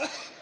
Uh.